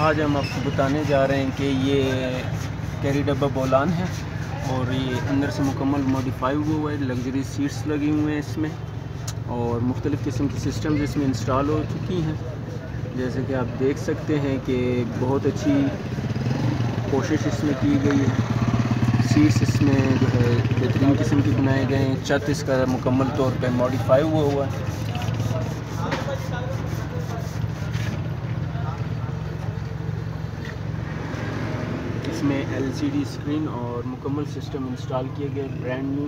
आज हम आपको बताने जा रहे हैं कि ये कैरी डब्बा बोलान है और ये अंदर से मुकम्मल मॉडिफाई हुआ हुआ है लग्जरी सीट्स लगी हुए हैं इसमें और मुख्तलिफ़ किस्म की सिस्टम्स इसमें इंस्टॉल हो चुकी हैं। जैसे कि आप देख सकते हैं कि बहुत अच्छी कोशिश इसमें की गई है। सीट्स इसमें जो है बेहतरीन किस्म की बनाए गए हैं। छत इसका मुकम्मल तौर पे मॉडिफाई हुआ हुआ है। इसमें एलसीडी स्क्रीन और मुकम्मल सिस्टम इंस्टॉल किए गए ब्रांड न्यू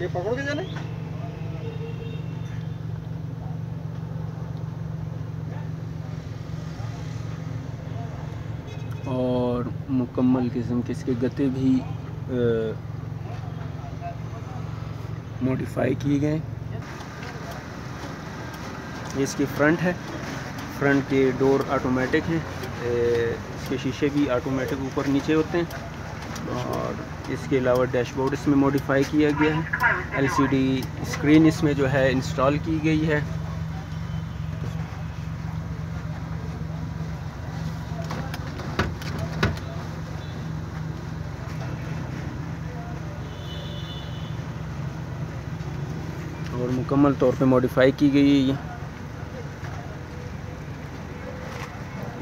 ये पकड़ के जाने? और मुकम्मल किस्म के इसके गते भी मॉडिफाई किए गए। ये इसकी फ्रंट है। फ्रंट के डोर ऑटोमेटिक हैं। इसके शीशे भी ऑटोमेटिक ऊपर नीचे होते हैं और इसके अलावा डैशबोर्ड इसमें मॉडिफाई किया गया है। एलसीडी स्क्रीन इसमें जो है इंस्टॉल की गई है। और मुकम्मल तौर पे मॉडिफाई की गई है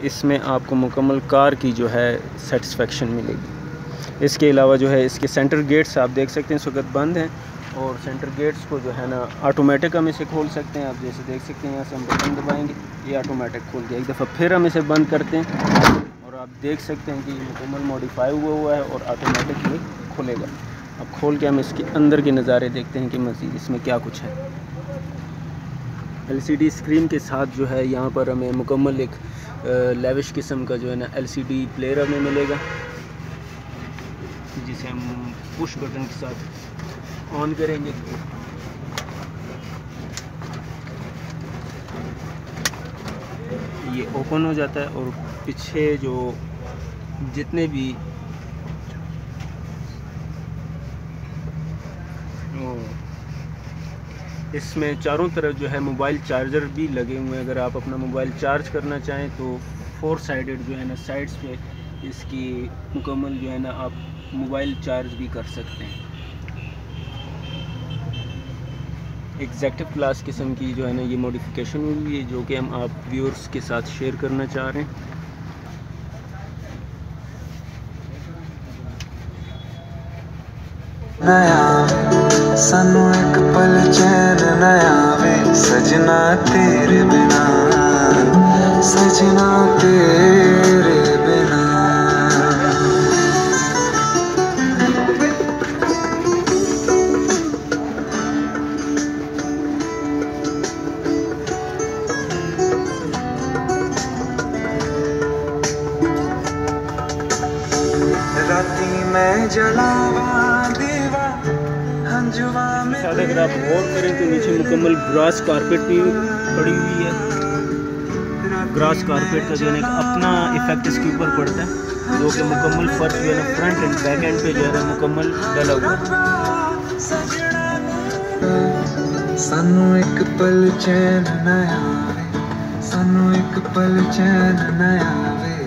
इसमें आपको मुकम्मल कार की जो है सेटिस्फेक्शन मिलेगी। इसके अलावा जो है, इसके सेंटर गेट्स आप देख सकते हैं वक्त बंद हैं और सेंटर गेट्स को जो है ना ऑटोमेटिक हम इसे खोल सकते हैं। आप जैसे देख सकते हैं, यहाँ से हम बटन दबाएँगे, ये ऑटोमेटिक खोल गया एक दफ़ा फिर हम इसे बंद करते हैं और आप देख सकते हैं कि ये मुकम्मल मॉडिफाई हुआ हुआ है और ऑटोमेटिक ये खुलेगा। अब खोल के हम इसके अंदर के नज़ारे देखते हैं कि मज़ीद इसमें क्या कुछ है। एलसीडी स्क्रीन के साथ जो है यहाँ पर हमें मुकम्मल एक लेविश किस्म का जो है ना एलसीडी प्लेयर हमें मिलेगा। जिसे हम पुश बटन के साथ ऑन करेंगे। ये ओपन हो जाता है और पीछे जो जितने भी इसमें चारों तरफ़ जो है मोबाइल चार्जर भी लगे हुए हैं। अगर आप अपना मोबाइल चार्ज करना चाहें तो फोर साइडेड जो है ना, साइड्स पे इसकी मुकम्मल जो है ना आप मोबाइल चार्ज भी कर सकते हैं। एग्जैक्टिव क्लास किस्म की जो है ना ये मॉडिफिकेशन हुई है, जो कि हम आप व्यूअर्स के साथ शेयर करना चाह रहे हैं। सानू एक पल सजना तेरे बिना सजना तेरे बिना। राती मैं जलावा दीवा साथ अगर आप गौर करें तो नीचे मुकम्मल ग्रास कारपेट भी पड़ी हुई है। ग्रास कारपेट का जो है ना अपना इफ़ेक्ट इसके ऊपर पड़ता है, जो कि मुकम्मल फर्श जो है ना फ्रंट एंड बैक एंड पे जो है ना मुकम्मल डला हुआ सानू एक पल चैन वे सानू एक पल चैन वे